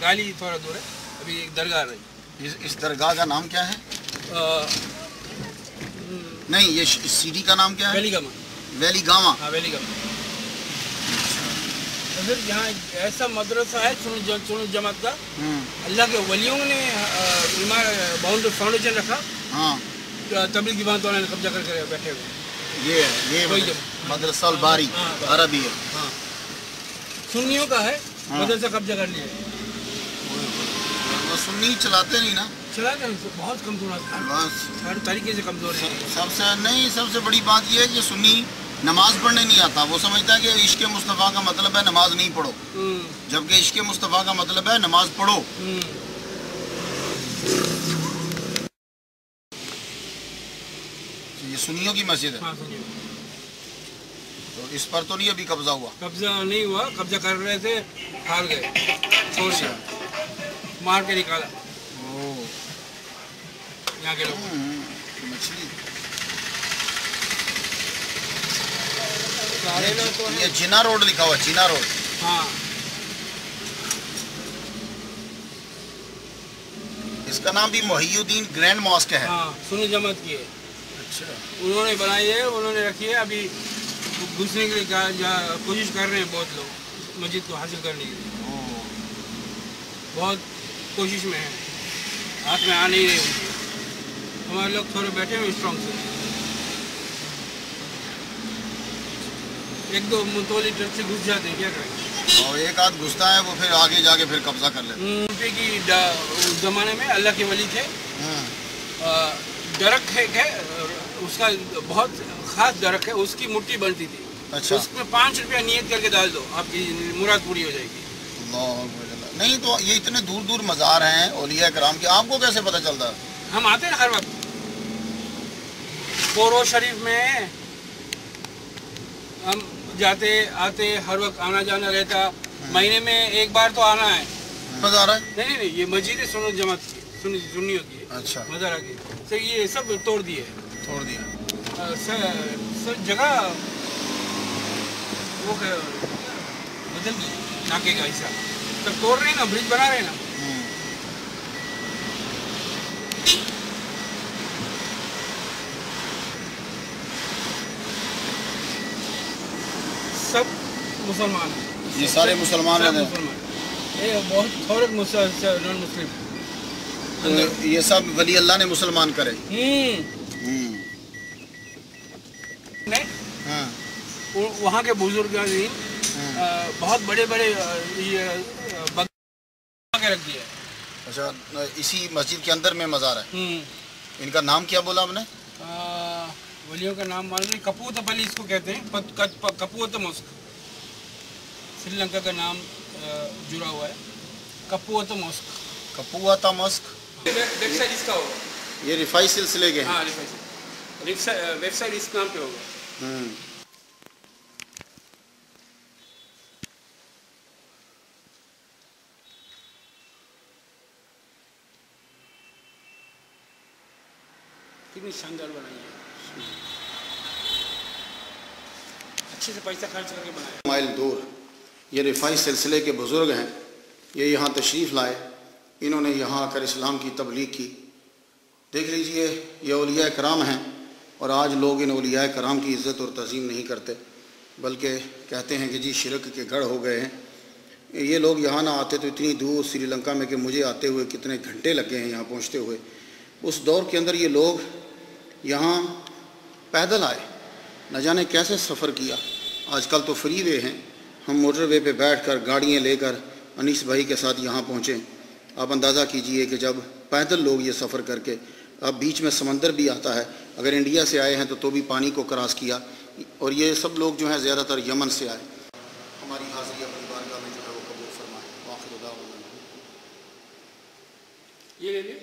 गाली थोड़ा दूर है अभी एक दरगाह रही इस, इस दरगाह का नाम क्या है? आ, नहीं ये सीढ़ी का नाम क्या है? वेलीगमा। वैली गामा हाँ वेलीगमा। तो फिर यहाँ ऐसा मदरसा है सुन सुन जमात का। हम्म, अल्लाह के वलियों ने बाउंड्री फाउंडेशन रखा। हाँ। तबलीग की बात वाले ने कब्जा करके बैठे हुए। ये है ये मदरसा- बारी हाँ, हाँ। अरबी है। हाँ। सुन्नियों का है हाँ। मदरसा कब्जा कर लिया। वो सुन्नी चलाते नहीं ना। चला कर बहुत कमज़ोर हर तरीके से कमज़ोर है। सबसे नहीं सबसे बड़ी बात यह है कि सुन्नी नमाज़ पढ़ने नहीं आता। वो समझता है कि इश्क मुस्तफ़ा का मतलब है नमाज़ नहीं पढ़ो। हम्म, जबकि इश्क मुस्तफ़ा का मतलब है नमाज़ पढ़ो। हम्म। ये सुन्नियों की मस्जिद है। हाँ तो इस पर तो नहीं अभी कब्जा हुआ? कब्जा नहीं हुआ कब्जा कर रहे थे हार गए। छोड़ दिया। मार के निकाला। यहाँ के लोग। हम्म, मछली। सारे लोग तो ये जिना रोड लिखा हुआ जिना रोड। हाँ। इसका नाम भी मोहियुद्दीन ग्रैंड मॉस्क है। हाँ सुनी जमात की है अच्छा। उन्होंने बनाई है उन्होंने रखी है। अभी घुसने के लिए कोशिश कर रहे हैं बहुत लोग मस्जिद को हासिल करने के लिए। बहुत कोशिश में है। हाथ में आ नहीं रही उनके हमारे लोग थोड़े बैठे हुए स्ट्रॉन्ग से। एक दो मुतोली ट्रक से घुस जाते हैं क्या करेंगे और एक आध घुसता है वो फिर आगे जाके फिर कब्जा कर लेता की उस जमाने में अल्लाह के वली थे। हम्म, डरक है, है उसका बहुत खास डरक है उसकी मुट्ठी बनती थी। अच्छा। उसमें पाँच रुपया नियत करके डाल दो आपकी मुराद पूरी हो जाएगी। नहीं तो ये इतने दूर दूर मज़ार हैं ओलिया कराम के। आपको कैसे पता चलता? है हम आते हैं हर वक्त। पोरो शरीफ में हम जाते आते हर वक्त आना जाना रहता। महीने में एक बार तो आना है। मज़ार है? नहीं नहीं नहीं ये मस्जिद है सुनो जमात की सुनी सुन्नी होती है। अच्छा। मज़ारा की तो ये सब तोड़ दिए छोड़ दिया सर सर जगह वो बदल दी नाके का हिस्सा सब तोड़ रहे हैं ना ब्रिज बना रहे हैं ना सब मुसलमान। हैं ये सारे मुसलमान हैं। मुसलमान। ये बहुत थोड़े नॉन मुस्लिम। तो ये सब वली अल्लाह ने मुसलमान करे। हम्म। हम्म, नहीं हाँ, वहाँ के बुज़ुर्ग बहुत बड़े बड़े ये के रख है अच्छा इसी मस्जिद के अंदर में मज़ार है? हम्म। इनका नाम क्या बोला आपने? वलियों का नाम मालूम नहीं। कपूत पली इसको कहते हैं कपूत मस्क। श्रीलंका का नाम जुड़ा हुआ है। कपूत मस्क। कपुआता मस्क? वेबसाइट इसका होगा। ये रिफाई सिलसिले के हैं। हाँ वेबसाइट वेबसाइट इस नाम पे होगा? कितनी शानदार बनाई है। अच्छे से पैसा खर्च करके बनाया। माइल दूर। ये रिफाई सिलसिले के बुज़ुर्ग हैं। ये यहाँ तशरीफ़ लाए। इन्होंने यहाँ आकर इस्लाम की तबलीग की। देख लीजिए, ये अलिया कराम हैं और आज लोग इन अलिया कराम की इज़्ज़त और तज़ीम नहीं करते। बल्कि कहते हैं कि जी, शिरक के गढ़ हो गए हैं। ये लोग यहाँ ना आते तो इतनी दूर श्रीलंका में कि मुझे आते हुए कितने घंटे लग गए हैं यहाँ पहुँचते हुए। उस दौर के अंदर ये लोग यहाँ पैदल आए। न जाने कैसे सफ़र किया। आजकल तो फ्री वे हैं। हम मोटरवे पे बैठकर गाड़ियाँ लेकर अनीस भाई के साथ यहाँ पहुँचे। आप अंदाज़ा कीजिए कि जब पैदल लोग ये सफ़र करके अब बीच में समंदर भी आता है। अगर इंडिया से आए हैं तो तो भी पानी को क्रॉस किया। और ये सब लोग जो हैं ज़्यादातर यमन से आए। हमारी हाज़िरी अपनी बारगाह में जो है वो कबूल फरमाए। आखिर ये ले